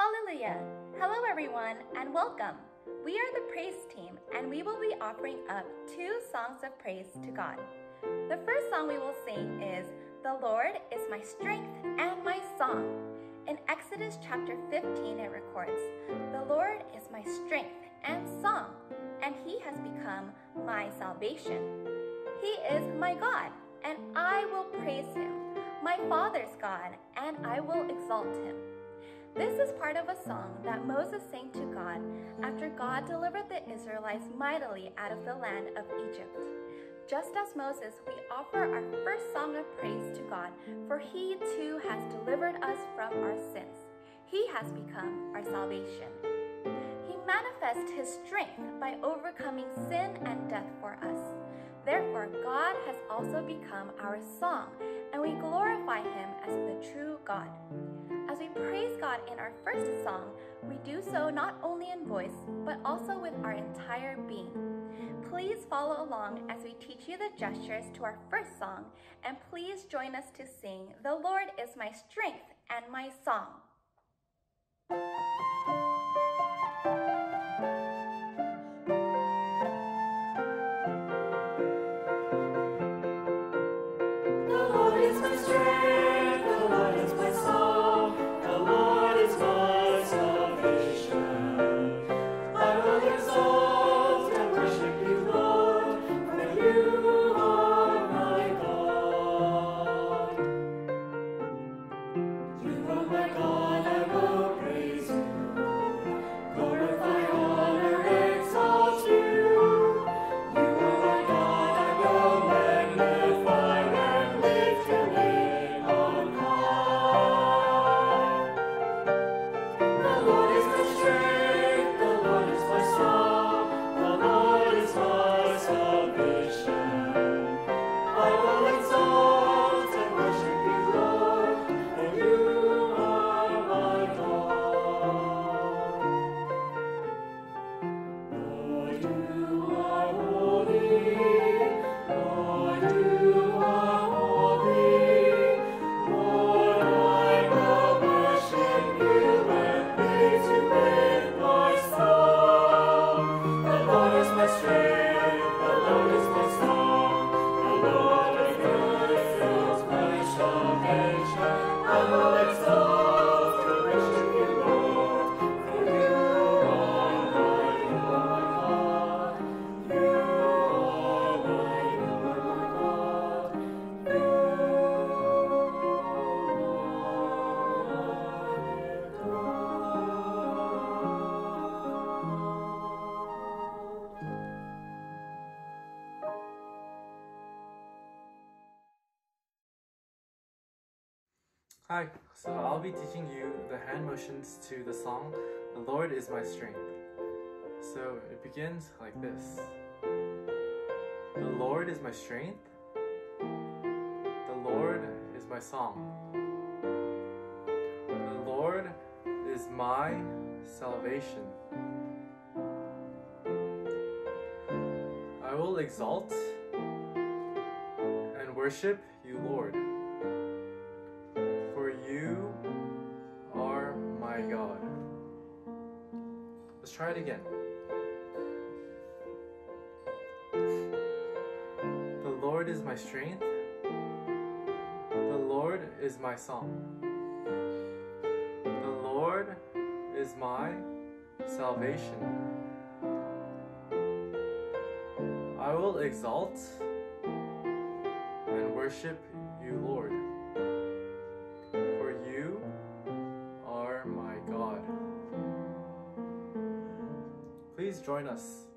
Hallelujah! Hello, everyone, and welcome. We are the praise team, and we will be offering up two songs of praise to God. The first song we will sing is The Lord is my strength and my song. In Exodus chapter 15, it records, The Lord is my strength and song, and he has become my salvation. He is my God, and I will praise him, my Father's God, and I will exalt him. This is part of a song that Moses sang to God after God delivered the Israelites mightily out of the land of Egypt. Just as Moses, we offer our first song of praise to God, for he too has delivered us from our sins. He has become our salvation. He manifests his strength by overcoming sin and death for us. Therefore, God has also become our song, and we glorify him as the true God. As we praise God in our first song, we do so not only in voice, but also with our entire being. Please follow along as we teach you the gestures to our first song, and please join us to sing, The Lord is my strength and my song. Hi, so I'll be teaching you the hand motions to the song The Lord is My Strength. So it begins like this The Lord is my strength, the Lord is my song, the Lord is my salvation. I will exalt and worship you, Lord. Try it again. The Lord is my strength. The Lord is my song. The Lord is my salvation. I will exalt and worship you, Lord. Join us.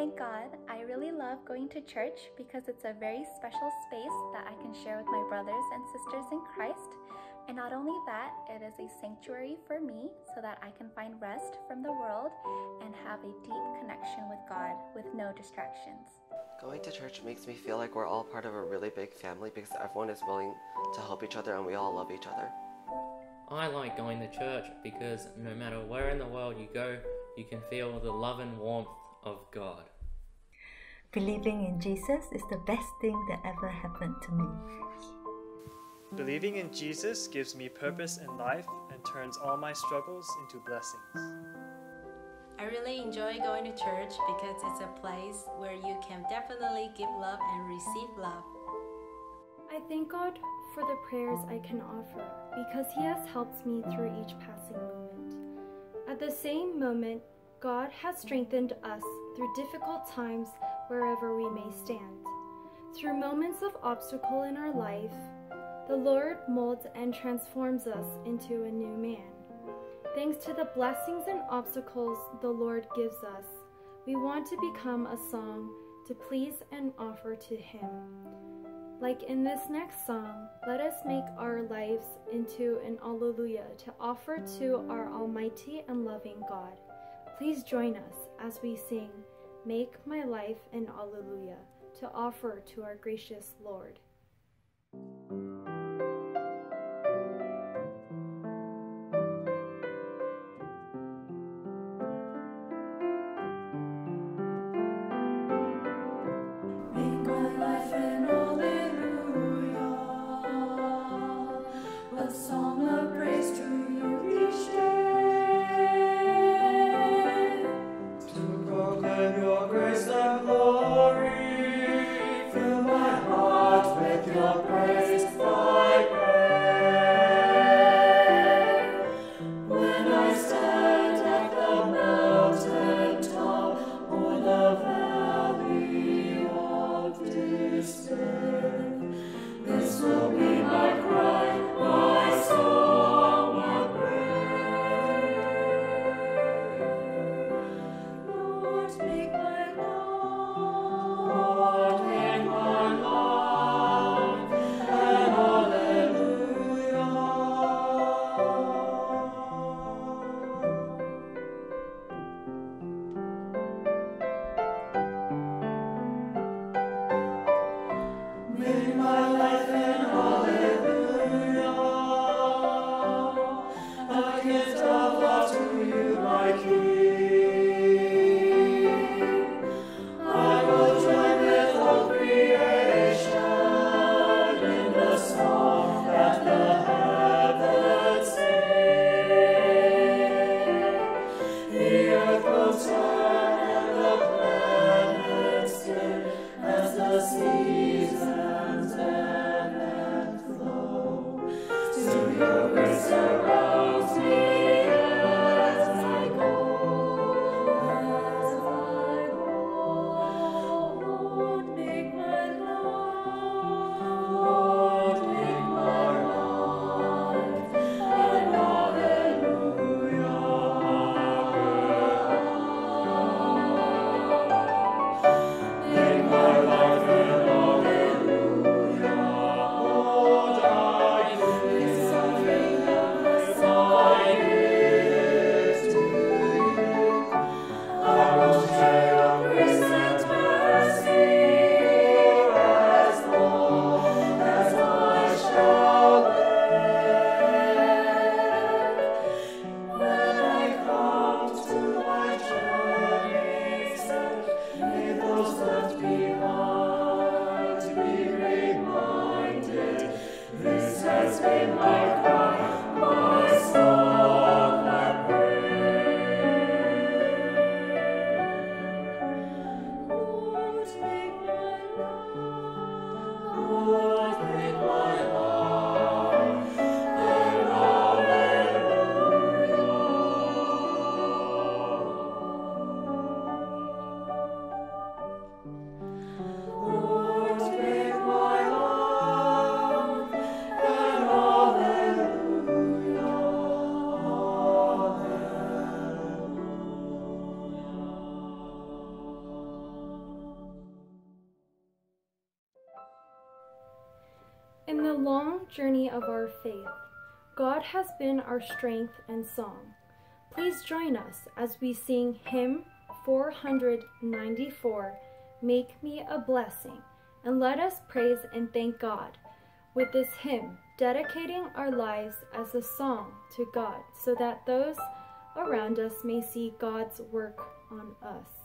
Thank God, I really love going to church because it's a very special space that I can share with my brothers and sisters in Christ. And not only that, it is a sanctuary for me so that I can find rest from the world and have a deep connection with God with no distractions. Going to church makes me feel like we're all part of a really big family because everyone is willing to help each other and we all love each other. I like going to church because no matter where in the world you go, you can feel the love and warmth of God. Believing in Jesus is the best thing that ever happened to me. Believing in Jesus gives me purpose in life and turns all my struggles into blessings. I really enjoy going to church because it's a place where you can definitely give love and receive love. I thank God for the prayers I can offer because He has helped me through each passing moment. At the same moment, God has strengthened us through difficult times wherever we may stand. Through moments of obstacle in our life, the Lord molds and transforms us into a new man. Thanks to the blessings and obstacles the Lord gives us, we want to become a song to please and offer to Him. Like in this next song, let us make our lives into an Alleluia to offer to our Almighty and loving God. Please join us as we sing, Make My Life an Alleluia, to offer to our gracious Lord. Faith, God has been our strength and song. Please join us as we sing hymn 494, Make Me a Blessing, and let us praise and thank God with this hymn, dedicating our lives as a song to God so that those around us may see God's work on us.